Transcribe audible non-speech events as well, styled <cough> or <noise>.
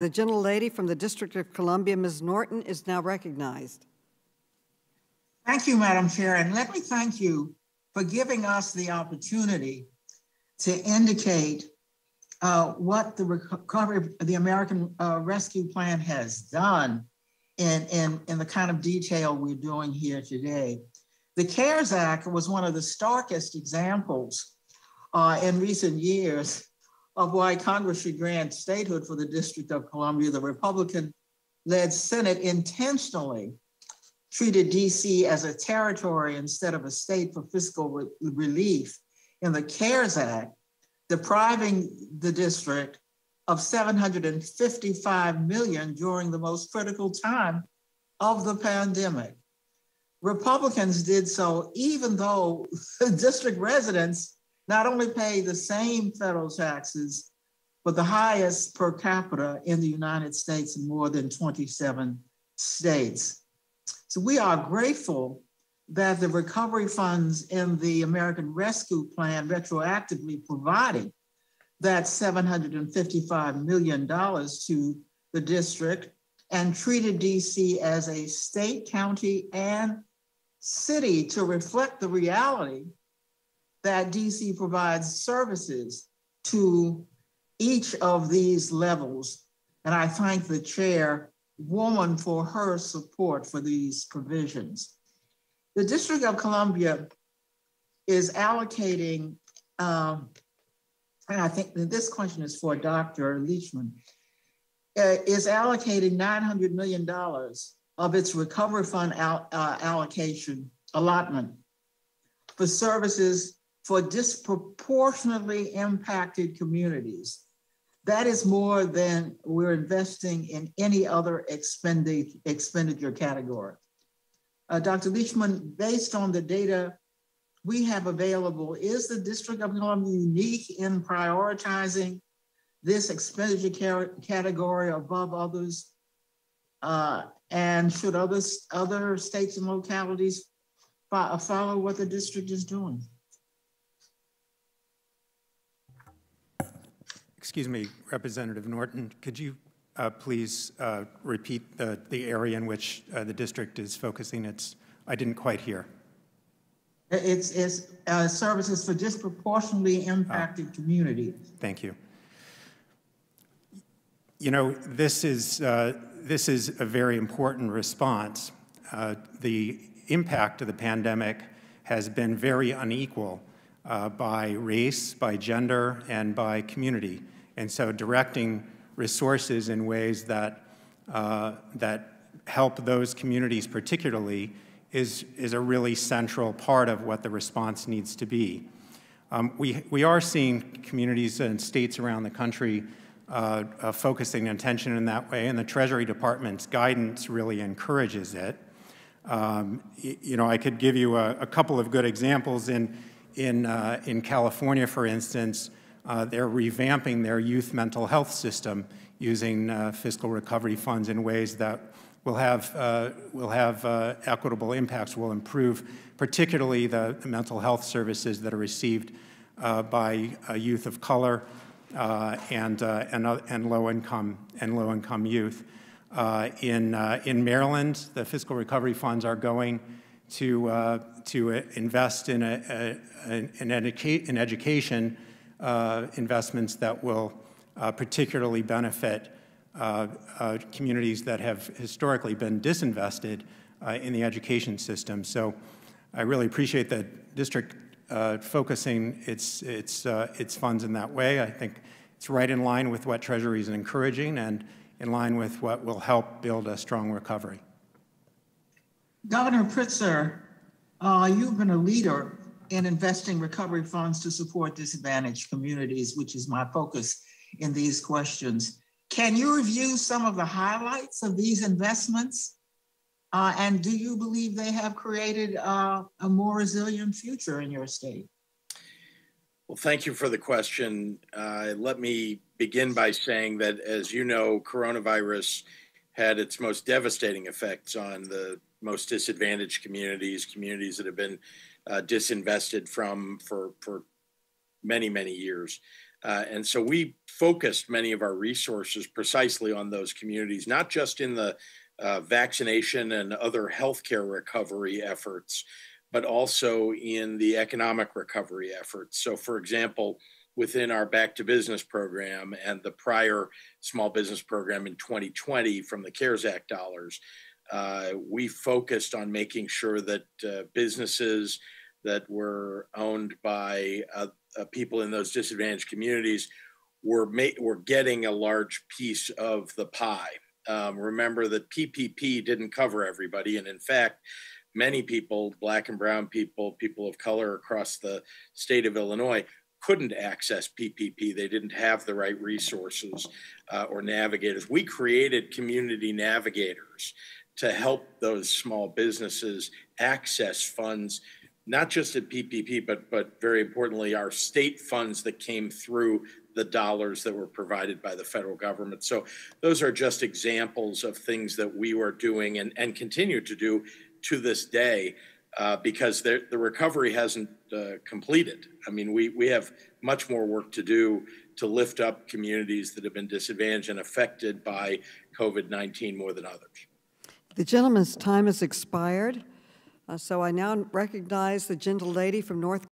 The gentlelady from the District of Columbia, Ms. Norton, is now recognized. Thank you, Madam Chair, and let me thank you for giving us the opportunity to indicate uh, what the recovery, the American uh, Rescue Plan has done in, in, in the kind of detail we're doing here today. The CARES Act was one of the starkest examples uh, in recent years of why Congress should grant statehood for the District of Columbia. The Republican led Senate intentionally treated DC as a territory instead of a state for fiscal re relief in the CARES Act, depriving the district of 755 million during the most critical time of the pandemic. Republicans did so even though the <laughs> district residents not only pay the same federal taxes, but the highest per capita in the United States in more than 27 states. So we are grateful that the recovery funds in the American Rescue Plan retroactively provided that $755 million to the district and treated DC as a state, county, and city to reflect the reality that DC provides services to each of these levels. And I thank the chairwoman for her support for these provisions. The District of Columbia is allocating, um, and I think this question is for Dr. Leachman, uh, is allocating $900 million of its recovery fund al uh, allocation allotment for services for disproportionately impacted communities. That is more than we're investing in any other expenditure category. Uh, Dr. Leachman, based on the data we have available, is the District of Columbia unique in prioritizing this expenditure category above others? Uh, and should others, other states and localities follow what the district is doing? Excuse me, Representative Norton, could you uh, please uh, repeat the, the area in which uh, the district is focusing its, I didn't quite hear. It's, it's uh, services for disproportionately impacted ah. communities. Thank you. You know, this is, uh, this is a very important response. Uh, the impact of the pandemic has been very unequal by race, by gender, and by community. And so directing resources in ways that, uh, that help those communities particularly is, is a really central part of what the response needs to be. Um, we, we are seeing communities and states around the country uh, uh, focusing attention in that way, and the Treasury Department's guidance really encourages it. Um, you know, I could give you a, a couple of good examples. In, in, uh, in California, for instance, uh, they're revamping their youth mental health system using uh, fiscal recovery funds in ways that will have, uh, will have uh, equitable impacts, will improve particularly the, mental health services that are received uh, by youth of color and, and, and low-income and low-income youth. in, in Maryland, the fiscal recovery funds are going to, to invest in, a, a, an, educa in education uh, investments that will uh, particularly benefit uh, communities that have historically been disinvested in the education system. So I really appreciate the district focusing its, its, its funds in that way. I think it's right in line with what Treasury is encouraging and in line with what will help build a strong recovery. Governor Pritzker, uh, you've been a leader in investing recovery funds to support disadvantaged communities, which is my focus in these questions. Can you review some of the highlights of these investments? Uh, and do you believe they have created uh, a more resilient future in your state? Well, thank you for the question. Uh, let me begin by saying that, as you know, coronavirus had its most devastating effects on the most disadvantaged communities, communities that have been uh, disinvested from for for many many years. Uh, and so we focused many of our resources precisely on those communities, not just in the uh, vaccination and other healthcare recovery efforts, but also in the economic recovery efforts. So, for example, within our Back to Business program and the prior small business program in 2020 from the CARES Act dollars, uh, we focused on making sure that uh, businesses that were owned by uh, uh people in those disadvantaged communities were ma- were getting a large piece of the pie. Um, remember that PPP didn't cover everybody, and in fact, many people, black and brown people, people of color across the state of Illinois, couldn't access PPP. They didn't have the right resources uh, or navigators. We created community navigators to help those small businesses access funds, not just at PPP, but but very importantly, our state funds that came through the dollars that were provided by the federal government. So those are just examples of things that we were doing and, and continue to do to this day uh, because the recovery hasn't uh, completed. I mean, we, we have much more work to do to lift up communities that have been disadvantaged and affected by COVID 19 more than others. The gentleman's time has expired, Uh, so I now recognize the gentle lady from North